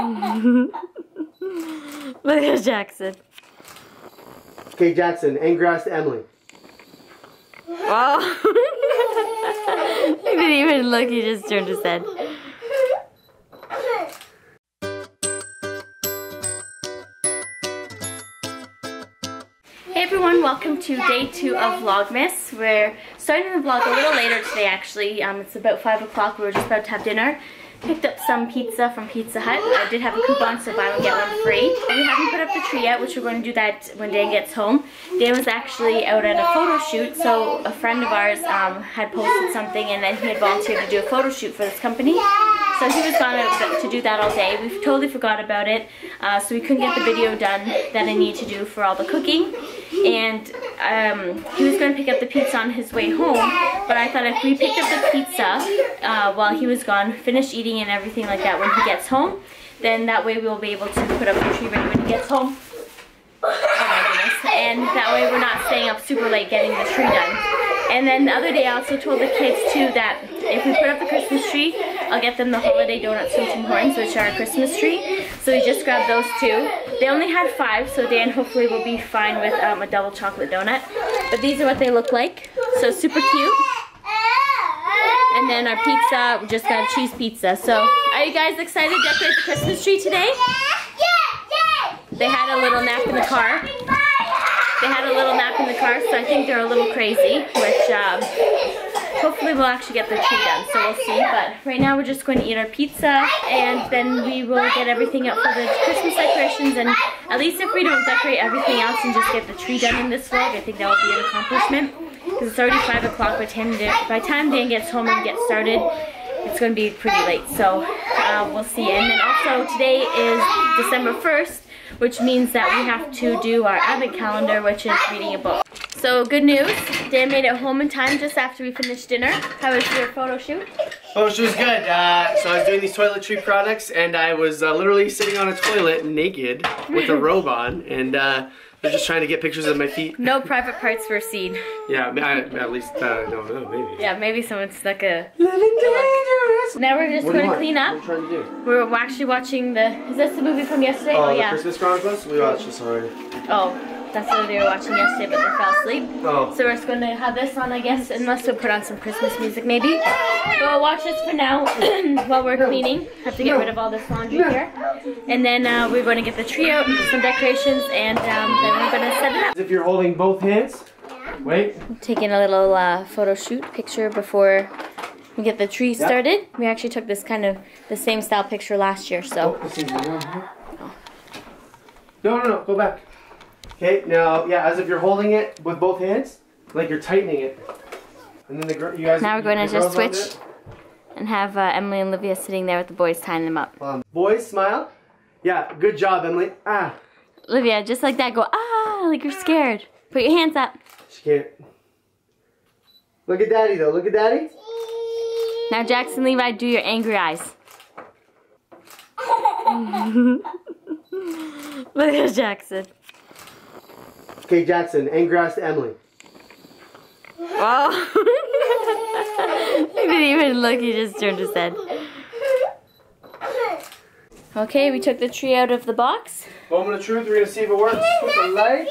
Look at Jackson. Okay, Jackson, anger ass to Emily. Wow. he didn't even look, he just turned his head. Hey everyone, welcome to day two of Vlogmas. We're starting the vlog a little later today actually. Um, it's about 5 o'clock, we were just about to have dinner. Picked up some pizza from Pizza Hut. I did have a coupon, so buy one get one free. We haven't put up the tree yet, which we're going to do that when Dan gets home. Dan was actually out at a photo shoot, so a friend of ours um, had posted something and then he had volunteered to do a photo shoot for this company. So he was gone to do that all day. We totally forgot about it, uh, so we couldn't get the video done that I need to do for all the cooking. And um, he was going to pick up the pizza on his way home, but I thought if we picked up the pizza uh, while he was gone, finished eating and everything like that when he gets home, then that way we'll be able to put up the tree ready when he gets home. Oh my goodness. And that way we're not staying up super late getting the tree done. And then the other day I also told the kids too that if we put up the Christmas tree, I'll get them the holiday donuts from Tim Hortons, which are our Christmas tree. So we just grabbed those two. They only had five, so Dan hopefully will be fine with um, a double chocolate donut. But these are what they look like. So super cute. And then our pizza, we just got a cheese pizza. So are you guys excited to decorate the Christmas tree today? Yeah! Yeah! They had a little nap in the car. They had a little nap in the car, so I think they're a little crazy, which um, hopefully we'll actually get the tree done, so we'll see. But right now we're just going to eat our pizza, and then we will get everything up for the Christmas decorations. And at least if we don't decorate everything else and just get the tree done in this vlog, I think that will be an accomplishment. Because it's already 5 o'clock by the time Dan, by time Dan gets home and gets started it's going to be pretty late, so uh, we'll see. And then also today is December 1st, which means that we have to do our advent calendar, which is reading a book. So good news, Dan made it home in time just after we finished dinner. How was your photo shoot? Oh, she was good. Uh, so I was doing these toiletry products, and I was uh, literally sitting on a toilet naked with a robe on, and uh, they're just trying to get pictures of my feet. No private parts were seen. Yeah, I, at least, uh, no, no, maybe. Yeah, maybe someone snuck a... Living dangerous. Now we're just What do you going to want? clean What up. are you trying to do? We're actually watching the... Is this the movie from yesterday? Oh, Oh, yeah. Christmas Chronicles? We watched this already. Oh, that's what they were watching yesterday, but they fell asleep. Oh. So we're just going to have this on, I guess, unless we'll put on some Christmas music maybe. But we'll watch this for now while we're cleaning. Have to get rid of all this laundry here. And then uh, we're going to get the tree out, some decorations, and um, then we're going to set it up. If you're holding both hands, wait. Taking a little uh, photo shoot picture before we get the tree started. We actually took this kind of the same style picture last year, so. Oh, this is the one here. No, no, no, go back. Okay, now, yeah, as if you're holding it with both hands, like you're tightening it. And then the gr- you guys. Now we're going to just switch and have uh, Emily and Olivia sitting there with the boys tying them up. Um, boys, smile. Yeah, good job, Emily. Ah, Olivia, just like that, go, ah, like you're scared. Put your hands up. she can't. Look at daddy, though. Look at daddy. Now, Jackson Levi, do your angry eyes. Look at Jackson. Okay, Jackson, anger ass to Emily. Oh. he didn't even look, he just turned his head. Okay, we took the tree out of the box. Moment of truth, we're gonna see if it works. Put the lights.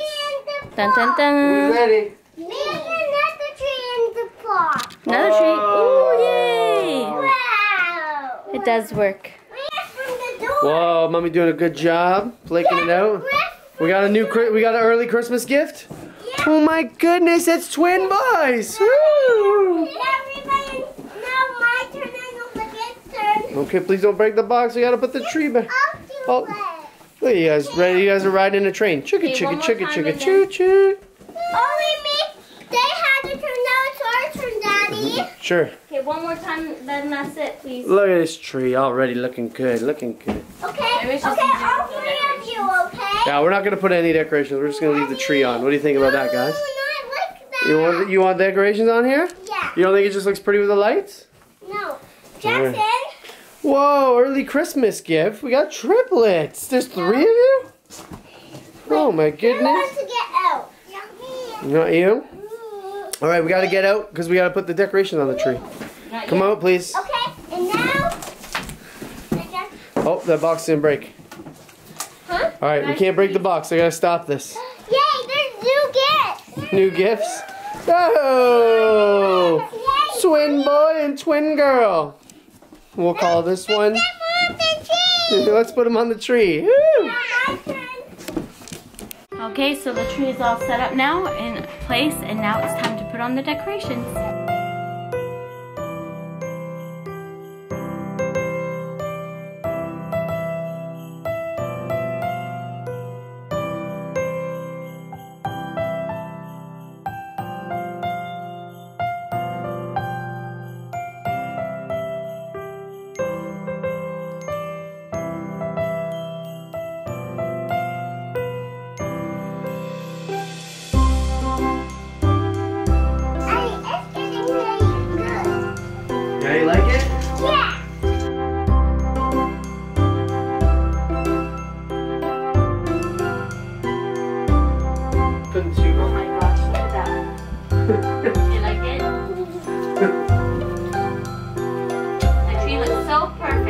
Dun dun Who's dun. ready? Me another tree in the pot. Another tree. Ooh, yay! Wow. It does work. Right from the door. Whoa, mommy doing a good job flaking it out. We got a new, we got an early Christmas gift. Oh my goodness, it's twin boys. Woo! Everybody, now my turn and turn. Okay, please don't break the box. We gotta put the tree back. Oh. it. Look, you guys ready? You guys are riding a train. Chugga Okay, chugga one more chugga time chugga and choo choo. Only me. They had to turn now it's our turn, Daddy. Mm-hmm. Sure. Okay, one more time, then that's it, please. Look at this tree already looking good. Looking good. Okay. Maybe it's Okay, just all easier to three of you, okay? Yeah, we're not gonna put any decorations. We're just gonna leave the tree on. What do you think about that, guys? No, not like that. You want you want decorations on here? Yeah. You don't think it just looks pretty with the lights? No. Jackson. Whoa, early Christmas gift. We got triplets. There's three of you? Oh my goodness. to get out? Not you? Mm. All right, we got to get out because we got to put the decorations on the tree. Come out, please. Okay, and now. Oh, that box didn't break. All right, we can't break the box. I gotta stop this. Yay, there's new gifts. New gifts. Oh, Yay. twin boy and twin girl. We'll call this one. Them on the tree. Let's put them on the tree. Woo! Okay, so the tree is all set up now in place, and now it's time to put on the decorations.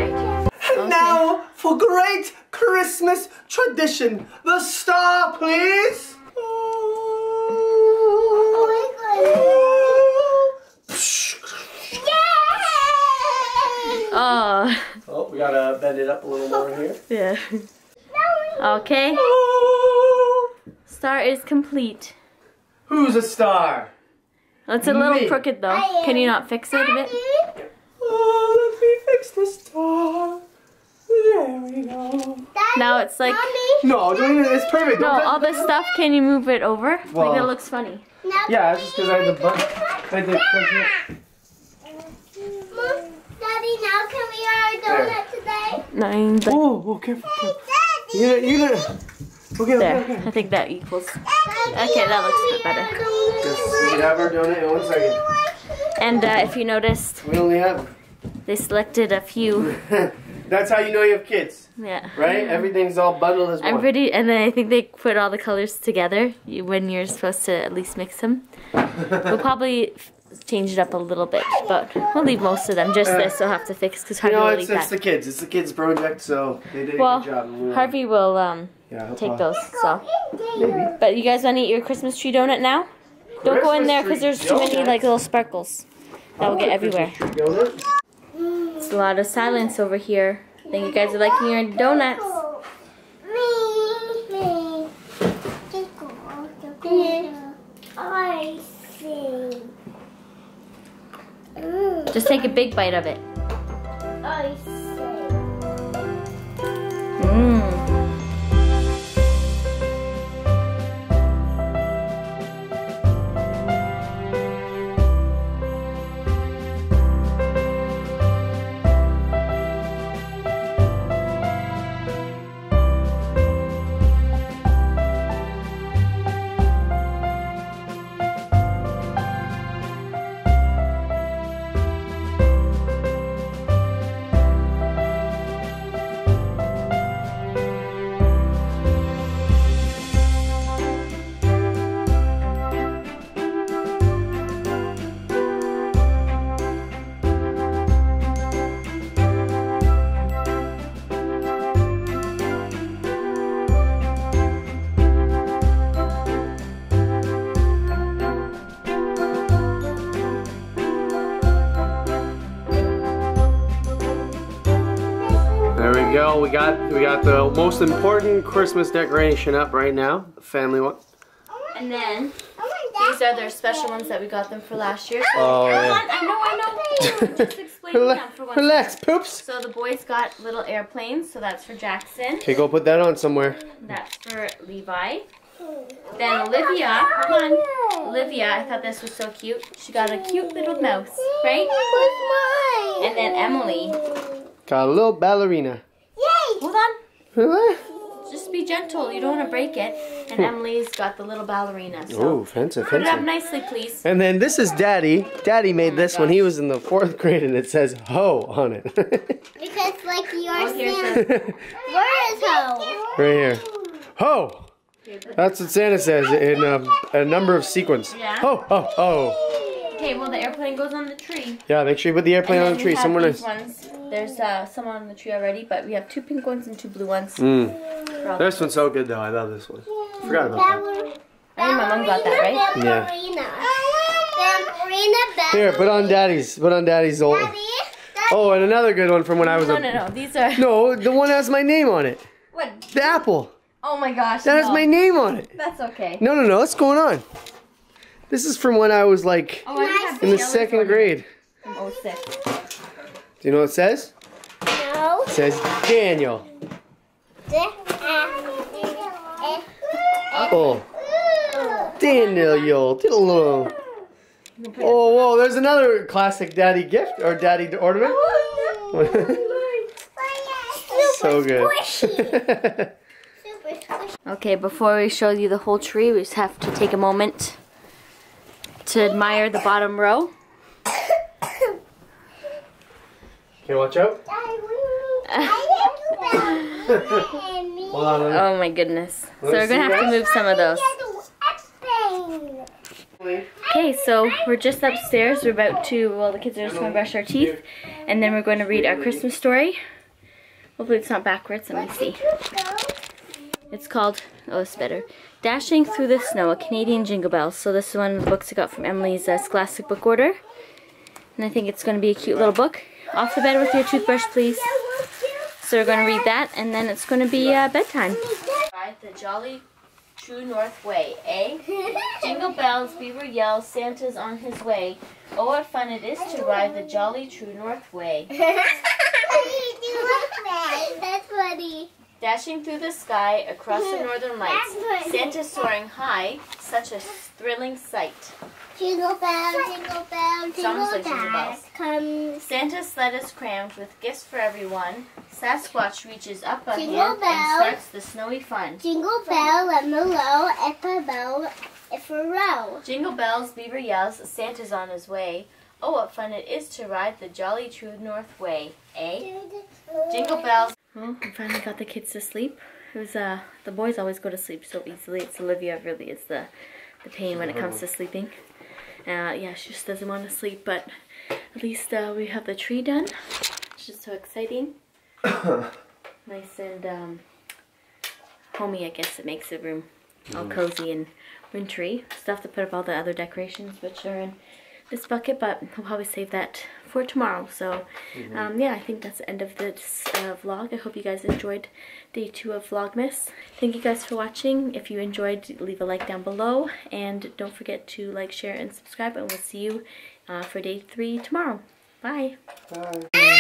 So. And now for great Christmas tradition, the star, please. Oh my Yay! Oh, Oh, we gotta bend it up a little more here. yeah. Okay, star is complete. Who's a star? It's a little Me. crooked though. Can you not fix it a bit? Let me fix the star. There we go. Now it's like- Mommy. No, don't even, it's perfect. No, all this stuff, can you move it over? Well- like it looks funny. Now Yeah, it's just because I had the button. I had the Mom, Daddy, now can we have our donut today? Nine, it. Oh, oh, careful, careful. You Daddy. gonna, you. Okay, there. okay, okay. I think that equals. Okay, that looks a bit better. Just we have our donut in one second. And uh, if you noticed, We only have. They selected a few. That's how you know you have kids, Yeah. right? Everything's all bundled as one. I'm pretty, and then I think they put all the colors together you- when you're supposed to at least mix them. We'll probably change it up a little bit, but we'll leave most of them. Just this we'll have to fix because you Harvey know, will it's, it's the kids. It's the kids' project, so they did a good job. we'll- Harvey will um, yeah, take those. So, Maybe. but you guys want to eat your Christmas tree donut now? Don't go in there because there's too many like little sparkles that will get everywhere. It's a lot of silence over here. I think you guys are liking your donuts. Me, me. I see. Just take a big bite of it. There we got we got the most important Christmas decoration up right now. The family one. And then Oh these are their special ones that we got them for last year. So Oh, Hold yeah. on, I know, I know. Just explain them for one Relax, second. poops. So the boys got little airplanes, so that's for Jackson. Okay, go put that on somewhere. That's for Levi. Then Olivia, hold on. Olivia, I thought this was so cute. She got a cute little mouse, right? What's mine? And then Emily. Got a little ballerina. Yay! Hold on. Relax. Just be gentle. You don't want to break it. And Emily's got the little ballerina. So Oh, fancy, fancy. put it up nicely, please. And then this is Daddy. Daddy made this when he was in the fourth grade, and it says "ho" on it. Because like your Oh, Santa. Where is ho? right here. Ho. That's what Santa says in um, a number of sequence. Yeah? Ho, ho, ho. Okay, well the airplane goes on the tree. Yeah, make sure you put the airplane And on the tree have somewhere nice. ones. There's uh, some on the tree already, but we have two pink ones and two blue ones. Mm. for all the- This one's so good though. I love this one. Forgot about that. I think my mom got that, right? Yeah. Ballerina. Here, put on daddy's. Put on daddy's old. Daddy, Oh, and another good one from when I was No, a. no, no. These are. No, the one has my name on it. What? The apple. Oh my gosh. That has my name on it. That's okay. No, no, no. What's going on? This is from when I was like Oh, I have in the yellow second one grade. From 06. Do you know what it says? No. It says Daniel. Oh, Daniel, yo. Diddle-o. Oh, whoa. There's another classic daddy gift or daddy ornament. so good. Okay, before we show you the whole tree, we just have to take a moment to admire the bottom row. Can you watch out? Hold on. Oh my goodness. So Wanna we're gonna have to move some of those. Okay, so we're just upstairs. We're about to, well, the kids are just gonna brush our teeth, and then we're going to read our Christmas story. Hopefully it's not backwards. Let me see. It's called, oh, it's better. Dashing Through the Snow, a Canadian Jingle Bell. So this is one of the books I got from Emily's uh, Scholastic Book Order. And I think it's going to be a cute little book. Off the bed with your toothbrush, please. So we're going to read that, and then it's going to be uh, bedtime. Ride the Jolly True North Way, eh? Jingle bells, beaver yells, Santa's on his way. Oh, what fun it is to ride the Jolly True North Way. That's funny. Dashing through the sky across the northern lights, Santa soaring high, such a thrilling sight. Jingle bell, jingle bell, jingle Sounds like jingle bells. bells. Come, Santa's sled is crammed with gifts for everyone. Sasquatch reaches up a Jingle hand and bells. starts the snowy fun. jingle bell, let me low, if a bell, if a row. Jingle bells, beaver yells, Santa's on his way. Oh, what fun it is to ride the jolly true north way, eh? Jingle bells. Well, I finally got the kids to sleep. It was uh the boys always go to sleep so easily. It's Olivia really is the the pain when it comes to sleeping. Uh, yeah, she just doesn't want to sleep, but at least uh, we have the tree done. It's just so exciting. nice and um, homey, I guess it makes the room all cozy and wintry. Still have to put up all the other decorations, which are in this bucket, but I'll probably save that for tomorrow. So, um, yeah, I think that's the end of this uh, vlog. I hope you guys enjoyed day two of Vlogmas. Thank you guys for watching. If you enjoyed, leave a like down below. And don't forget to like, share, and subscribe. And we'll see you uh, for day three tomorrow. Bye. Bye.